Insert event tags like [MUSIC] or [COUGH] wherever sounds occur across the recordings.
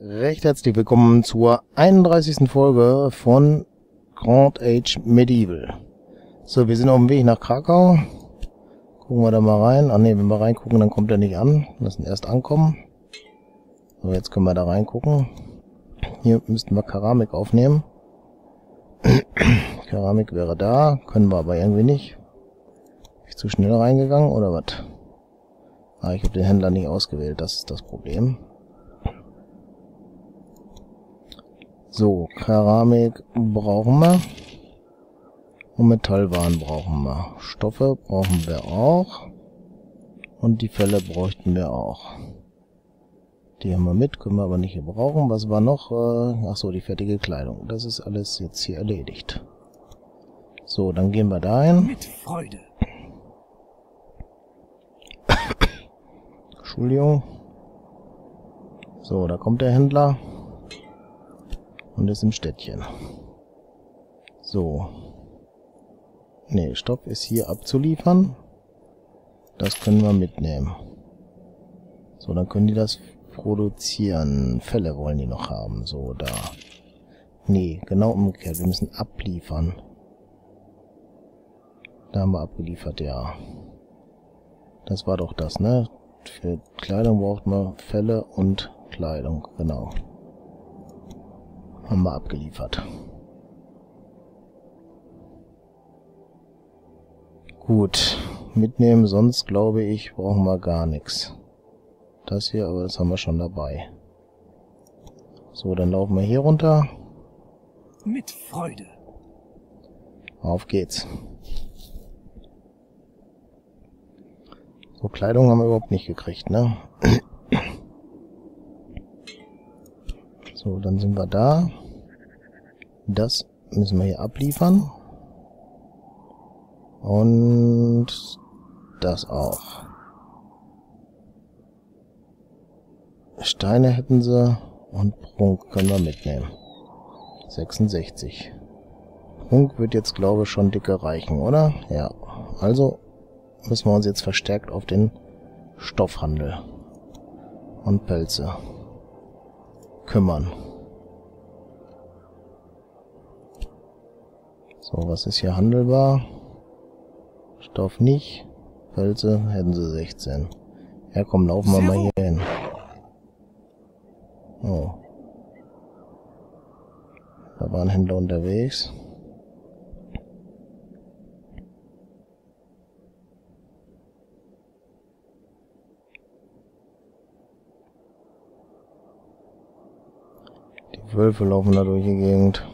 Recht herzlich willkommen zur 31. Folge von Grand Age Medieval. So, wir sind auf dem Weg nach Krakau. Gucken wir da mal rein. Ach ne, wenn wir reingucken, dann kommt er nicht an. Lassen erst ankommen. So, jetzt können wir da reingucken. Hier müssten wir Keramik aufnehmen. [CLEARS THROAT] Keramik wäre da, können wir aber irgendwie nicht. Bin ich zu schnell reingegangen oder was? Ah, ich habe den Händler nicht ausgewählt, das ist das Problem. So, Keramik brauchen wir. Und Metallwaren brauchen wir. Stoffe brauchen wir auch. Und die Fälle bräuchten wir auch. Die haben wir mit, können wir aber nicht gebrauchen. Was war noch? Äh, ach so, die fertige Kleidung. Das ist alles jetzt hier erledigt. So, dann gehen wir dahin. Mit Freude. [COUGHS] Entschuldigung. So, da kommt der Händler. Und ist im Städtchen. So. Ne, Stopp ist hier abzuliefern. Das können wir mitnehmen. So, dann können die das produzieren. Fälle wollen die noch haben. So, da. Nee, genau umgekehrt. Wir müssen abliefern. Da haben wir abgeliefert, ja. Das war doch das, ne? Für Kleidung braucht man Fälle und Kleidung, genau. Haben wir abgeliefert. Gut, mitnehmen, sonst glaube ich, brauchen wir gar nichts. Das hier, aber das haben wir schon dabei. So, dann laufen wir hier runter. Mit Freude. Auf geht's. So, Kleidung haben wir überhaupt nicht gekriegt, ne? So, dann sind wir da. Das müssen wir hier abliefern. Und das auch. Steine hätten sie und Prunk können wir mitnehmen. 66. Prunk wird jetzt, glaube ich, schon dicke reichen, oder? Ja. Also müssen wir uns jetzt verstärkt auf den Stoffhandel und Pelze kümmern. So, was ist hier handelbar? Stoff nicht. Pelze hätten sie 16. Ja, komm, laufen wir mal hier hin. Oh. Da war ein Händler unterwegs. Wölfe laufen da durch die Gegend.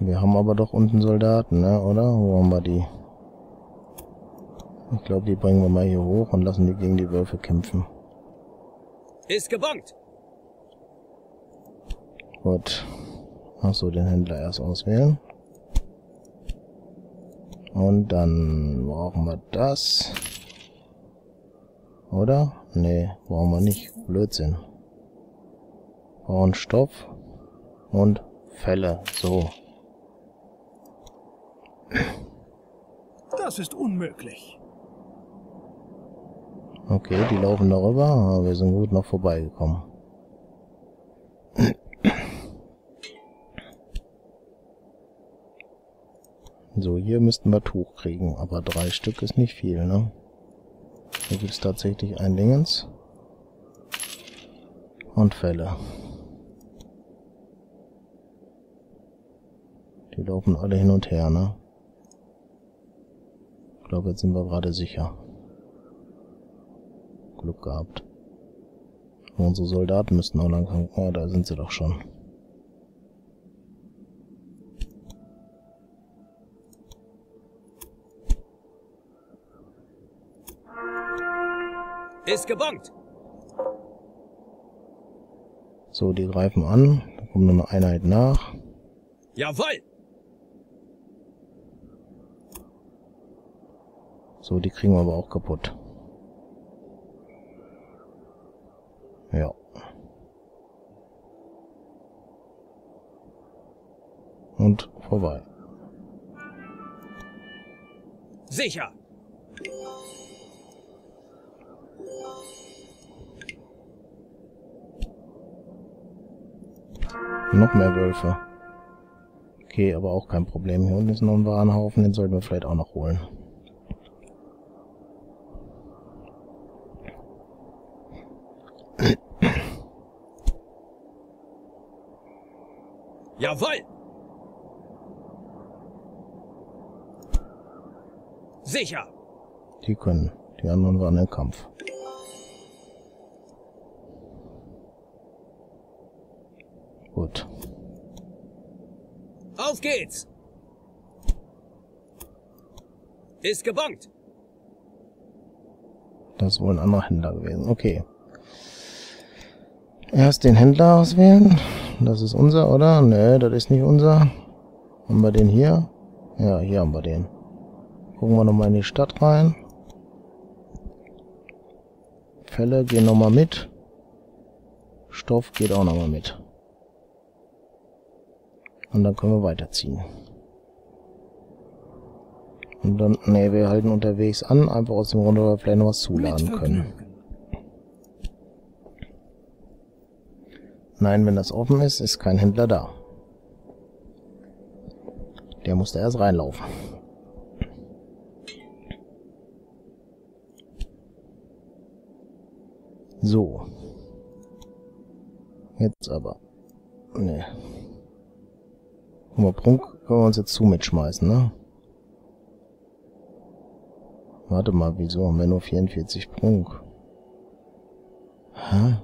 Wir haben aber doch unten Soldaten, ne? Oder? Wo haben wir die? Ich glaube, die bringen wir mal hier hoch und lassen die gegen die Wölfe kämpfen. Ist gebongt. Gut. Achso, den Händler erst auswählen. Und dann brauchen wir das. Oder? Nee, brauchen wir nicht. Blödsinn. Brauchen Stoff und Fälle. So. Das ist unmöglich. Okay, die laufen darüber, aber wir sind gut noch vorbeigekommen. So, hier müssten wir Tuch kriegen, aber drei Stück ist nicht viel, ne? Hier gibt es tatsächlich ein Dingens. Und Fälle. Die laufen alle hin und her, ne? Ich glaube, jetzt sind wir gerade sicher. Glück gehabt. Unsere Soldaten müssten auch lang... Ja, da sind sie doch schon. Ist gebongt. So, die greifen an. Da kommt noch eine Einheit nach. Jawohl. So, die kriegen wir aber auch kaputt. Ja. Und vorbei. Sicher. Noch mehr Wölfe. Okay, aber auch kein Problem. Hier unten ist noch ein Warenhaufen, den sollten wir vielleicht auch noch holen. Jawohl! Sicher! Die können. Die anderen waren im Kampf. Gut. Auf geht's! Ist gebongt! Das ist wohl ein anderer Händler gewesen. Okay. Erst den Händler auswählen. Das ist unser, oder? Nö, das ist nicht unser. Haben wir den hier? Ja, hier haben wir den. Gucken wir nochmal in die Stadt rein. Fälle gehen nochmal mit. Stoff geht auch nochmal mit. Und dann können wir weiterziehen. Und dann, ne, wir halten unterwegs an, einfach aus dem Grund, weil wir vielleicht noch was zuladen können. Nein, wenn das offen ist, ist kein Händler da. Der muss da erst reinlaufen. So. Jetzt aber. Ne. Guck mal, Prunk können wir uns jetzt zu mitschmeißen, ne? Warte mal, wieso haben wir nur 44 Prunk? Hä?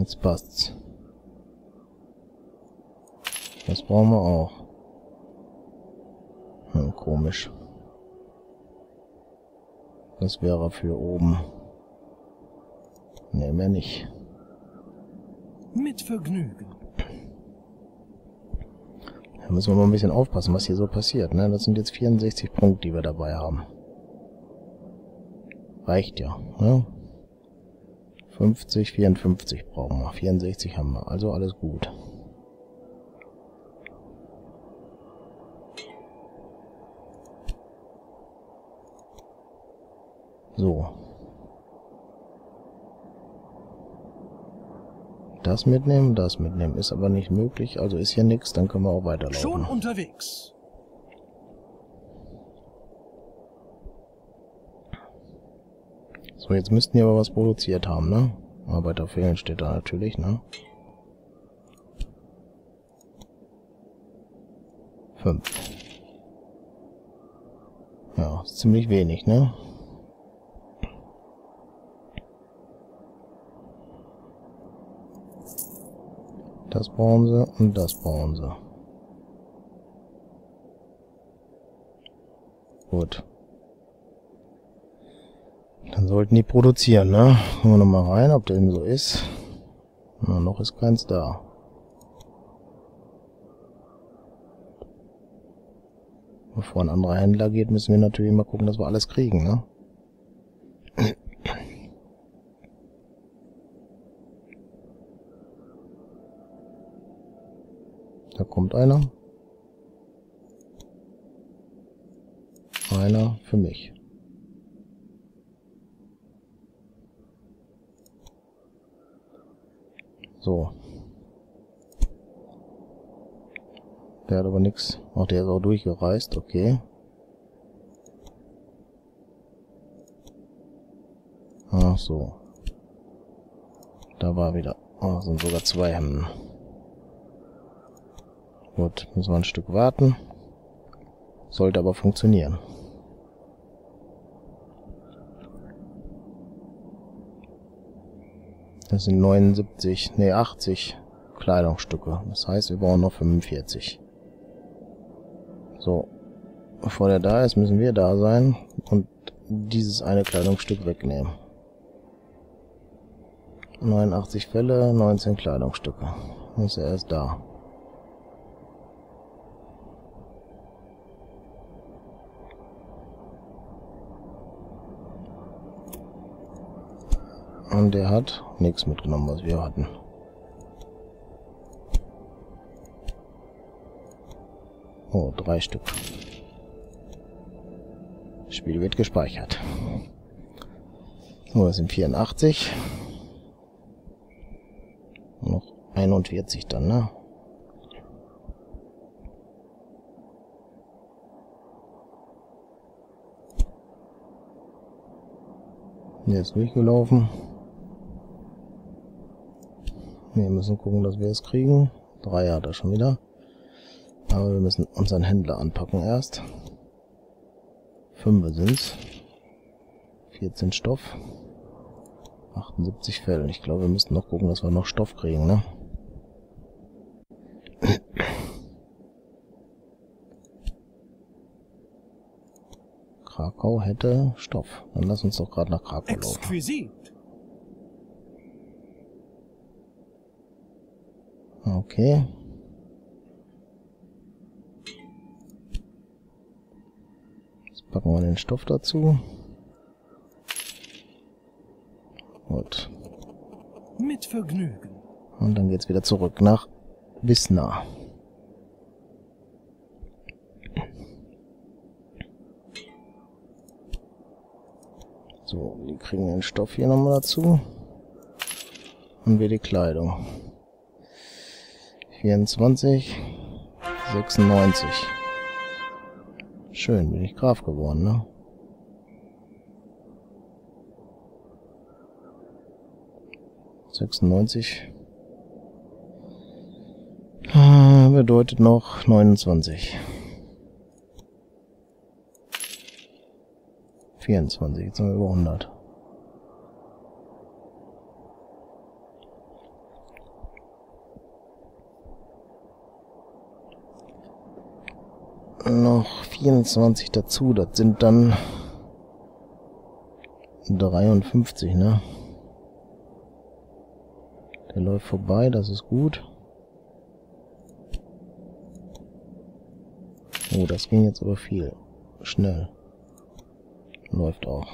Jetzt passt's. Das brauchen wir auch. Hm, komisch. Das wäre für oben. Ne, mehr nicht. Mit Vergnügen. Da müssen wir mal ein bisschen aufpassen, was hier so passiert. Ne? Das sind jetzt 64 Punkte, die wir dabei haben. Reicht ja. Ne? 50, 54 brauchen wir. 64 haben wir. Also alles gut. So. Das mitnehmen, das mitnehmen. Ist aber nicht möglich, also ist hier nichts, dann können wir auch weiterlaufen. Schon unterwegs. So, jetzt müssten die aber was produziert haben, ne? Arbeiter fehlen steht da natürlich, ne? Fünf. Ja, ziemlich wenig, ne? Das brauchen sie und das brauchen sie. Gut. Dann sollten die produzieren, ne? Gucken wir nochmal rein, ob dem so ist. Na, noch ist keins da. Bevor ein anderer Händler geht, müssen wir natürlich mal gucken, dass wir alles kriegen, ne? Da kommt einer. Einer für mich. So. Der hat aber nichts. Ach, der ist auch durchgereist, okay. Ach so. Da war wieder. Oh, sind sogar zwei Hemden. Gut, müssen wir ein Stück warten. Sollte aber funktionieren. Das sind 79, nee 80 Kleidungsstücke. Das heißt, wir brauchen noch 45. So. Bevor der da ist, müssen wir da sein und dieses eine Kleidungsstück wegnehmen. 89 Fälle, 19 Kleidungsstücke. Ist er erst da. Und der hat nichts mitgenommen, was wir hatten. Oh, drei Stück. Das Spiel wird gespeichert. So, das sind 84. Noch 41 dann, ne? Ist durchgelaufen. Wir müssen gucken, dass wir es kriegen. Drei hat er schon wieder. Aber wir müssen unseren Händler anpacken erst. Fünf sind's. 14 Stoff. 78 Fell. Ich glaube, wir müssen noch gucken, dass wir noch Stoff kriegen, ne? Krakau hätte Stoff. Dann lass uns doch gerade nach Krakau laufen. Okay. Jetzt packen wir den Stoff dazu. Gut. Mit Vergnügen. Und dann geht's wieder zurück nach Wisna. So, die kriegen den Stoff hier nochmal dazu. Und wir die Kleidung. 24, 96. Schön, bin ich Graf geworden, ne? Sechsundneunzig. Ah, Bedeutet noch 29. 24, jetzt sind wir über 100. Noch 24 dazu, das sind dann 53, ne? Der läuft vorbei, das ist gut. Oh, das ging jetzt aber viel. Schnell. Läuft auch.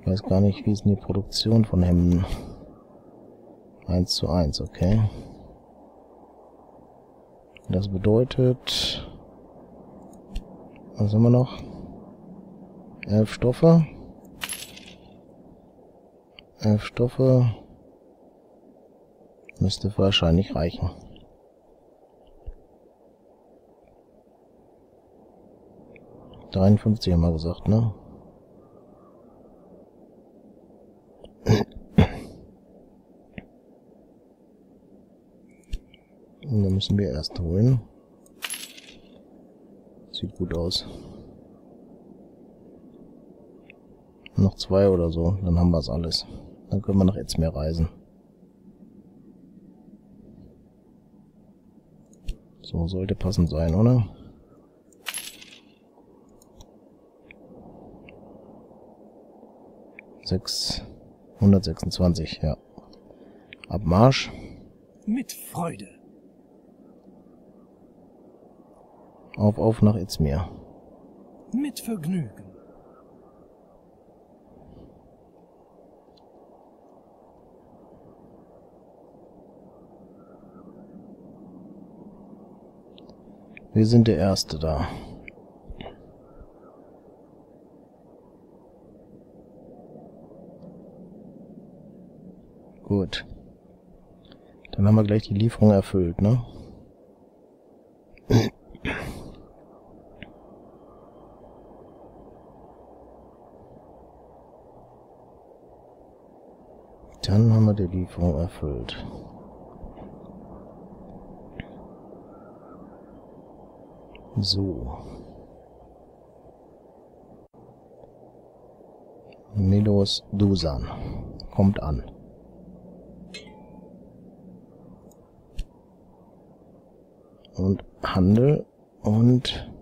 Ich weiß gar nicht, wie ist denn die Produktion von Hemden? 1 zu 1, okay. Das bedeutet... Was haben wir noch? Elf Stoffe. Elf Stoffe. Müsste wahrscheinlich reichen. Dreiundfünfzig haben wir gesagt, ne? Und [COUGHS] dann müssen wir erst holen. Sieht gut aus. Noch zwei oder so, dann haben wir es alles. Dann können wir nach Etzmeer reisen. So, sollte passend sein, oder? Sechs, 126, ja. Abmarsch. Mit Freude. Auf, auf nach Itzmir. Mit Vergnügen. Wir sind der Erste da. Gut. Dann haben wir gleich die Lieferung erfüllt, ne? Dann haben wir die Lieferung erfüllt. So. Milos Dusan. Kommt an. Und Handel und...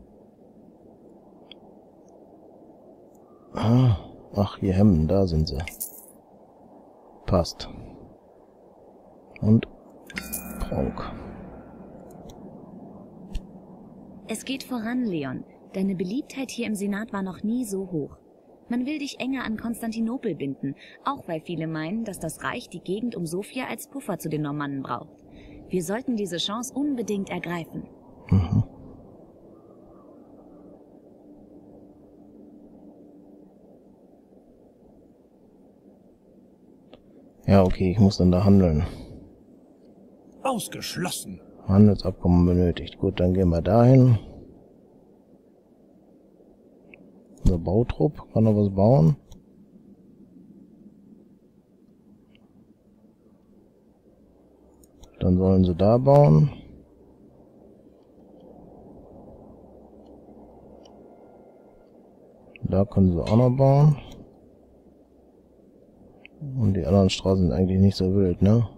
Ah, ach, hier Hemden, da sind sie. Passt. Und Pronk. Es geht voran, Leon. Deine Beliebtheit hier im Senat war noch nie so hoch. Man will dich enger an Konstantinopel binden, auch weil viele meinen, dass das Reich die Gegend um Sofia als Puffer zu den Normannen braucht. Wir sollten diese Chance unbedingt ergreifen. Mhm. Ja, okay, ich muss dann da handeln. Ausgeschlossen. Handelsabkommen benötigt. Gut, dann gehen wir dahin. Der Bautrupp kann noch was bauen. Dann sollen sie da bauen. Da können sie auch noch bauen. Und die anderen Straßen sind eigentlich nicht so wild, ne?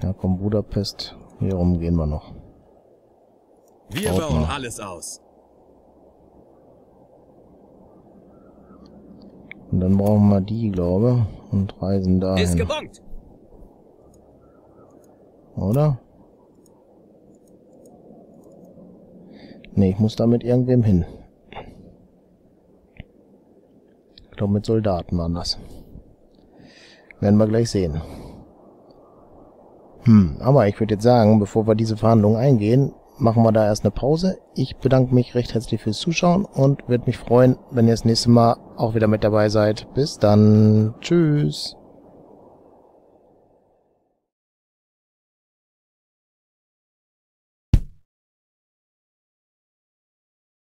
Ja, komm, Budapest. Hier rum gehen wir noch. Wir Baut bauen mal. alles aus. Und dann brauchen wir die, glaube und reisen Ist dahin. gebongt. Oder? Nee, ich muss da mit irgendwem hin. Glaube, mit Soldaten waren das. Werden wir gleich sehen. Hm, aber ich würde jetzt sagen, bevor wir diese Verhandlungen eingehen, machen wir da erst eine Pause. Ich bedanke mich recht herzlich fürs Zuschauen und würde mich freuen, wenn ihr das nächste Mal auch wieder mit dabei seid. Bis dann. Tschüss.